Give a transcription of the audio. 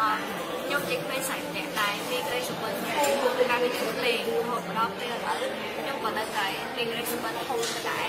អឺខ្ញុំជិះពេលសាច់ម្នាក់ដែរមានក្តីសុបិនហូរការវិនិយោគលេងរហូតដល់ពេលឥឡូវខ្ញុំក៏នៅតែមានក្តីសុបិនហូរដែរ